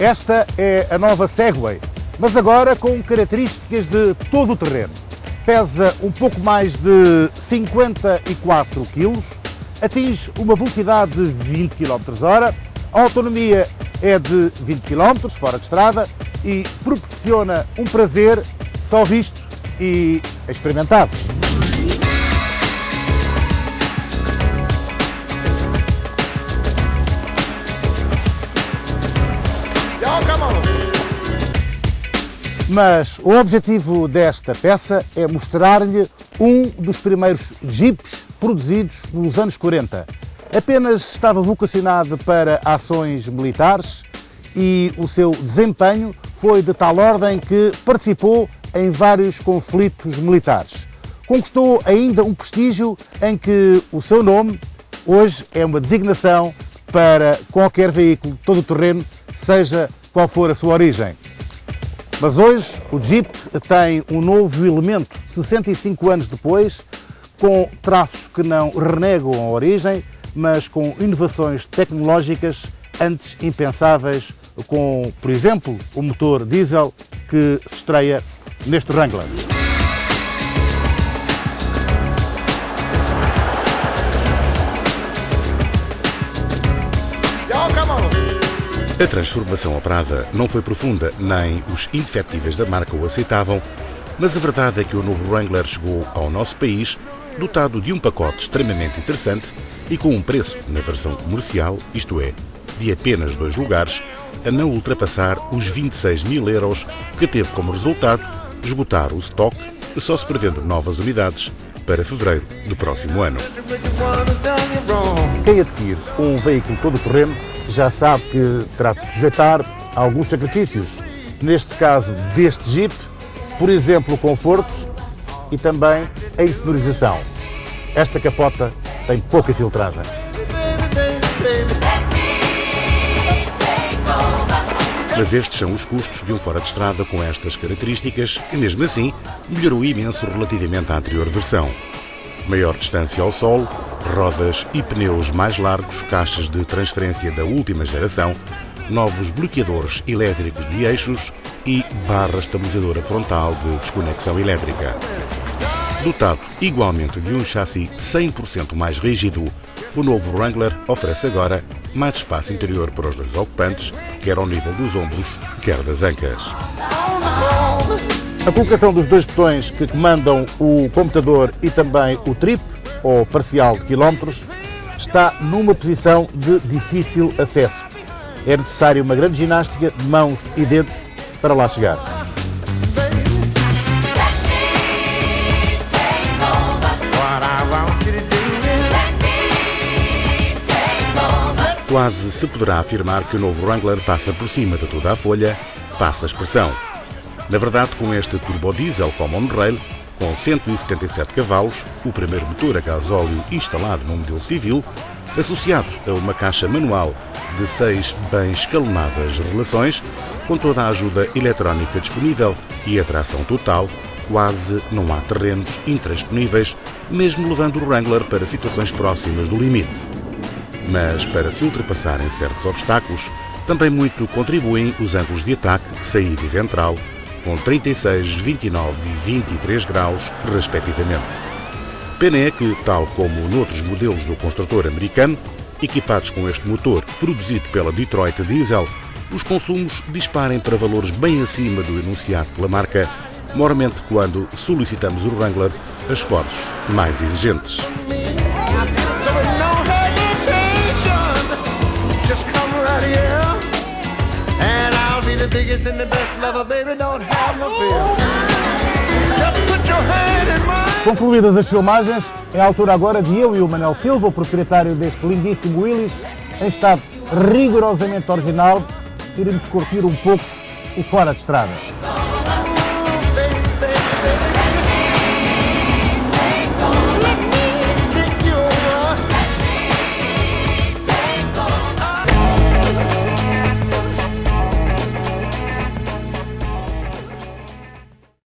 Esta é a nova Segway, mas agora com características de todo o terreno. Pesa um pouco mais de 54 kg, atinge uma velocidade de 20 km hora, a autonomia é de 20 km fora de estrada e proporciona um prazer só visto e experimentado. Mas o objetivo desta peça é mostrar-lhe um dos primeiros Jeeps produzidos nos anos 40. Apenas estava vocacionado para ações militares e o seu desempenho foi de tal ordem que participou em vários conflitos militares. Conquistou ainda um prestígio em que o seu nome hoje é uma designação para qualquer veículo todo terreno, seja qual for a sua origem. Mas hoje o Jeep tem um novo elemento, 65 anos depois, com traços que não renegam a origem, mas com inovações tecnológicas antes impensáveis, com, por exemplo, o motor diesel que se estreia neste Wrangler. A transformação operada não foi profunda, nem os indefetíveis da marca o aceitavam, mas a verdade é que o novo Wrangler chegou ao nosso país dotado de um pacote extremamente interessante e com um preço na versão comercial, isto é, de apenas dois lugares, a não ultrapassar os 26 mil euros, que teve como resultado esgotar o estoque, só se prevendo novas unidades para fevereiro do próximo ano. Quem adquire um veículo todo terreno já sabe que terá de sujeitar a alguns sacrifícios. Neste caso deste Jeep, por exemplo, o conforto e também a insonorização. Esta capota tem pouca filtragem. Mas estes são os custos de um fora de estrada com estas características, que mesmo assim melhorou imenso relativamente à anterior versão. Maior distância ao solo, rodas e pneus mais largos, caixas de transferência da última geração, novos bloqueadores elétricos de eixos e barra estabilizadora frontal de desconexão elétrica. Dotado igualmente de um chassi 100% mais rígido, o novo Wrangler oferece agora mais espaço interior para os dois ocupantes, quer ao nível dos ombros, quer das ancas. A colocação dos dois botões que comandam o computador e também o trip, ou parcial de quilómetros, está numa posição de difícil acesso. É necessário uma grande ginástica de mãos e dedos para lá chegar. Quase se poderá afirmar que o novo Wrangler passa por cima de toda a folha, passa a expressão. Na verdade, com este turbo diesel com monorail, com 177 cavalos, o primeiro motor a gasóleo instalado num modelo civil, associado a uma caixa manual de seis bem escalonadas relações, com toda a ajuda eletrónica disponível e a tração total, quase não há terrenos intransponíveis, mesmo levando o Wrangler para situações próximas do limite. Mas para se ultrapassarem certos obstáculos, também muito contribuem os ângulos de ataque, saída e ventral, com 36, 29 e 23 graus, respectivamente. Pena é que, tal como noutros modelos do construtor americano, equipados com este motor produzido pela Detroit Diesel, os consumos disparem para valores bem acima do enunciado pela marca, mormente quando solicitamos o Wrangler esforços mais exigentes. Concluídas as filmagens, é a altura agora de eu e o Manel Silva, o proprietário deste lindíssimo Willys, em estado rigorosamente original, iremos curtir um pouco o fora de estrada.